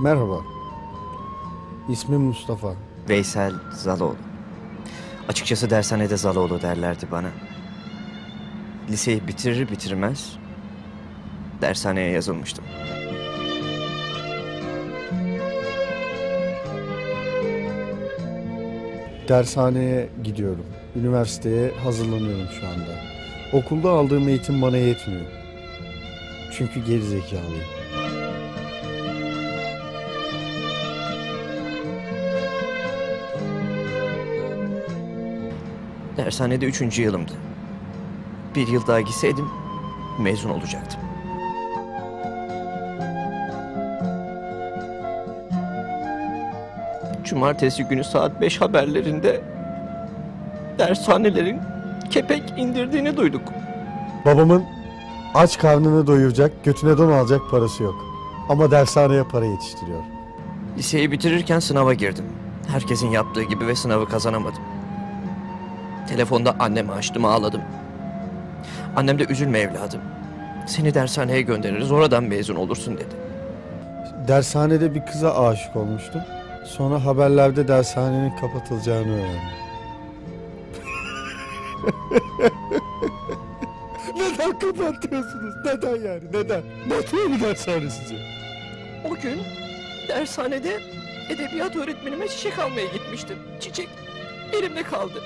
Merhaba. İsmim Mustafa. Veysel Zaloğlu. Açıkçası dershanede Zaloğlu derlerdi bana. Liseyi bitirir bitirmez dershaneye yazılmıştım. Dershaneye gidiyorum. Üniversiteye hazırlanıyorum şu anda. Okulda aldığım eğitim bana yetmiyor. Çünkü geri zekalıyım. Dershanede üçüncü yılımdı. Bir yıl daha gitseydim mezun olacaktım. Cumartesi günü saat 5 haberlerinde dershanelerin kepek indirdiğini duyduk. Babamın aç karnını doyuracak, götüne don alacak parası yok. Ama dershaneye para yetiştiriyor. Liseyi bitirirken sınava girdim. Herkesin yaptığı gibi ve sınavı kazanamadım. Telefonda annemi açtım ağladım. Annem de üzülme evladım. Seni dershaneye göndeririz oradan mezun olursun dedi. Dershanede bir kıza aşık olmuştum. Sonra haberlerde dershanenin kapatılacağını öğrendim. Neden kapatıyorsunuz? Neden yani? Neden? Batıyor mu dershane size? O gün dershanede edebiyat öğretmenime çiçek almaya gitmiştim. Çiçek elimde kaldı.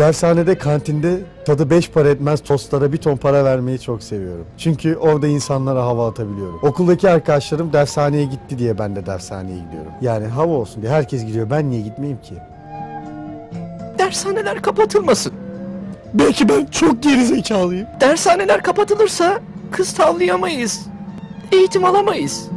Dershanede kantinde tadı beş para etmez tostlara bir ton para vermeyi çok seviyorum. Çünkü orada insanlara hava atabiliyorum. Okuldaki arkadaşlarım dershaneye gitti diye ben de dershaneye gidiyorum. Yani hava olsun diye herkes gidiyor. Ben niye gitmeyeyim ki? Dershaneler kapatılmasın. Belki ben çok geri zekalıyım. Dershaneler kapatılırsa kız tavlayamayız. Eğitim alamayız.